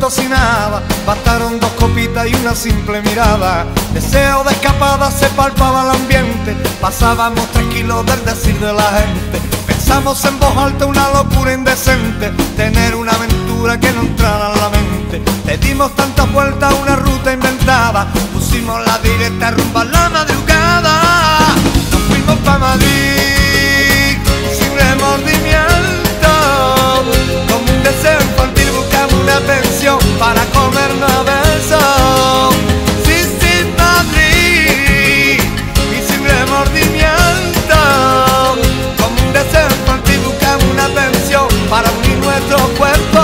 cocinaba, bastaron dos copitas y una simple mirada. Deseo de escapada se palpaba el ambiente, pasábamos tranquilos del decir de la gente. Pensamos en voz alta una locura indecente, tener una aventura que no entrara en la mente. Le dimos tantas vueltas a una ruta inventada, pusimos la directa rumba para comernos a besos. Sí, sin Madrid y sin remordimiento, con un deseo infantil buscamos una pensión para unir nuestros cuerpos.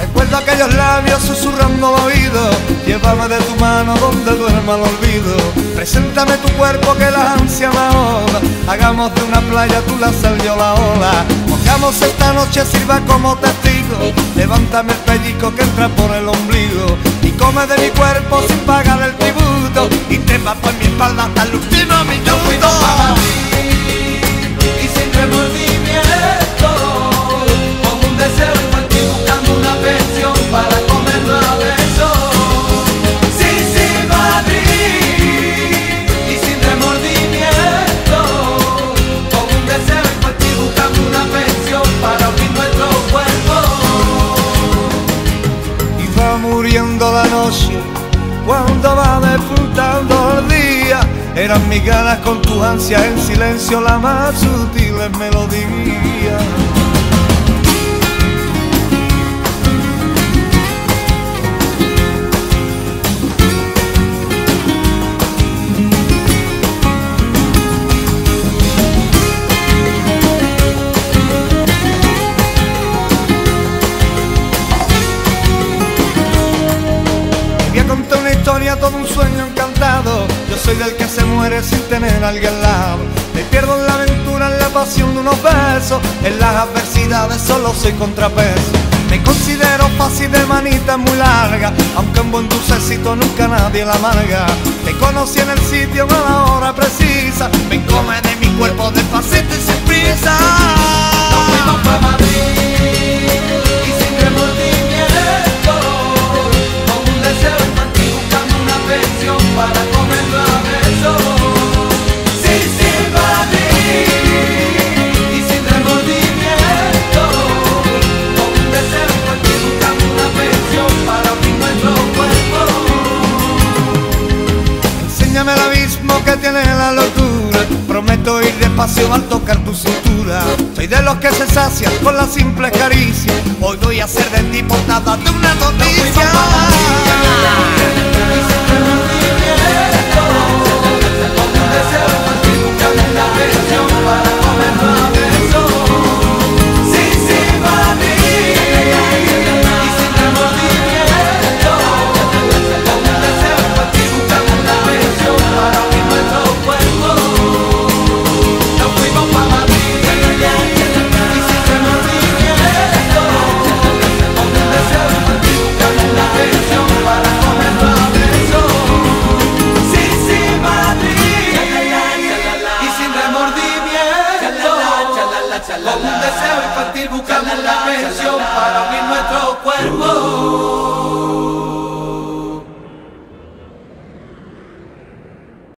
Recuerdo aquellos labios susurrando al oído. Llévame de tu mano donde duerma el olvido. Preséntame tu cuerpo que la ansia me ahoga. Hagamos de una playa tú la sal yo la ola Mojamos esta noche sirva como testigo. Levántame el pellico que entra por el ombligo. Y come de mi cuerpo sin pagar el tributo. Y te va por mi espalda hasta el último minuto cuando va despuntando el día. Eran mis ganas con tu ansia en silencio la más sutil melodía. Todo un sueño encantado. Yo soy del que se muere sin tener alguien al lado. Me pierdo en la aventura, en la pasión de unos besos. En las adversidades solo soy contrapeso. Me considero fácil de manita muy larga, aunque un buen dulcecito nunca nadie la amarga. Te conocí en el sitio a la hora precisa. Me come de mi cuerpo despacito y sin prisa. Abismo que tiene la locura. Prometo ir despacio al tocar tu cintura. Soy de los que se sacian con la simple caricia. Hoy voy a hacer de ti portada de una noticia.